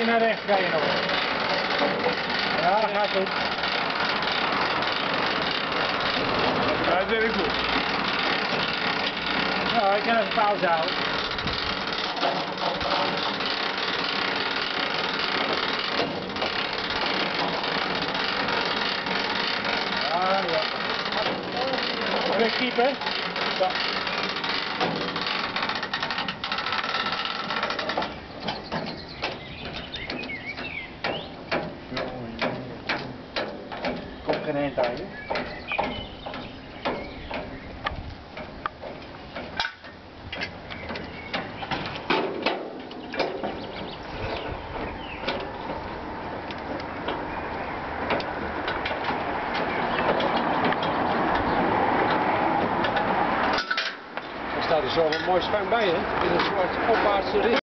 beetje naar rechts ga je nog. Ja, dat gaat goed. Ja, dat is goed. Nou, ik kan even pauze houden. Ja, ja. Keeper. Ja. Geen eind aan je. Staat er zo een mooi schuim bij, hè? In een soort opwaartse richting.